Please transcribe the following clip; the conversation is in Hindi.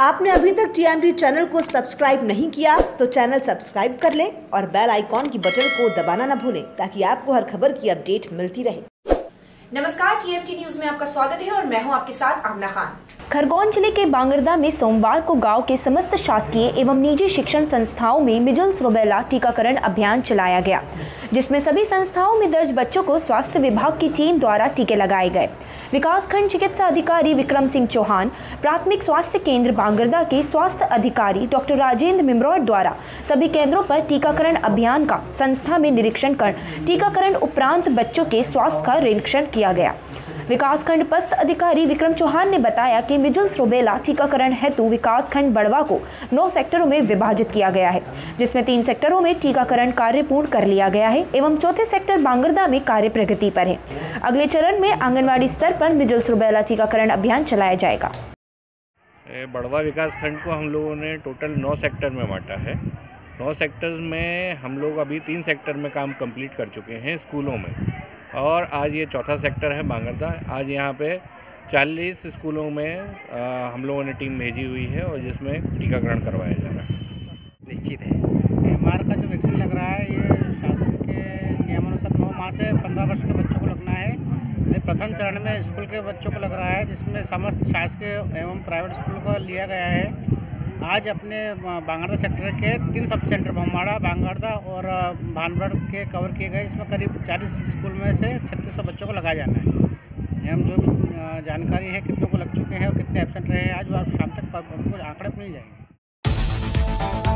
आपने अभी तक टीएमडी चैनल को सब्सक्राइब नहीं किया तो चैनल सब्सक्राइब कर लें और बेल आइकॉन की बटन को दबाना न भूलें ताकि आपको हर खबर की अपडेट मिलती रहे। नमस्कार टीएमटी न्यूज़ में आपका स्वागत है और मैं हूँ आपके साथ आमना खान। खरगोन ज़िले के बांगरदा में सोमवार को गाँव के समस्त शासकीय एवं निजी शिक्षण संस्थाओं में मिजल्स रुबेला टीकाकरण अभियान चलाया गया जिसमें सभी संस्थाओं में दर्ज बच्चों को स्वास्थ्य विभाग की टीम द्वारा टीके लगाए गए। विकासखंड चिकित्सा अधिकारी विक्रम सिंह चौहान, प्राथमिक स्वास्थ्य केंद्र बांगरदा के स्वास्थ्य अधिकारी डॉक्टर राजेंद्र मिमरौड द्वारा सभी केंद्रों पर टीकाकरण अभियान का संस्था में निरीक्षण कर टीकाकरण उपरांत बच्चों के स्वास्थ्य का निरीक्षण किया गया। विकासखंड पस्त अधिकारी विक्रम चौहान ने बताया कि मिजल्स रुबेला टीकाकरण हेतु विकासखंड बड़वा को नौ सेक्टरों में विभाजित किया गया है, जिसमें तीन सेक्टरों में टीकाकरण कार्य पूर्ण कर लिया गया है एवं चौथे सेक्टर बांगरदा में कार्य प्रगति पर है। अगले चरण में आंगनबाड़ी स्तर पर मिजल्स रुबेला टीकाकरण अभियान चलाया जाएगा। बड़वा विकास खंड को हम लोगों ने टोटल नौ सेक्टर में बांटा है। नौ सेक्टर्स में हम लोग अभी तीन सेक्टर में काम कंप्लीट कर चुके हैं स्कूलों में। और आज ये चौथा सेक्टर है बांगरदा। आज यहाँ पे 40 स्कूलों में आ, हम लोगों ने टीम भेजी हुई है और जिसमें टीकाकरण करवाया जा रहा है। निश्चित है। एमआर का जो वैक्सीन लग रहा है ये शासन के नियमानुसार नौ माह से पंद्रह वर्ष के बच्चों को लगना है। ये प्रथम चरण में स्कूल के बच्चों को लग रहा है जिसमें समस्त शासकीय एवं प्राइवेट स्कूल को लिया गया है। आज अपने बांगड़ा सेक्टर के तीन सब सेंटर भमाड़ा बांगड़ा और भानगढ़ के कवर किए गए इसमें करीब चालीस स्कूल में से छत्तीस सौ बच्चों को लगाया जाना है। हम जो भी जानकारी है, कितने को लग चुके हैं और कितने एबसेंट रहे हैं, आज वो शाम तक आंकड़े मिल जाएँगे।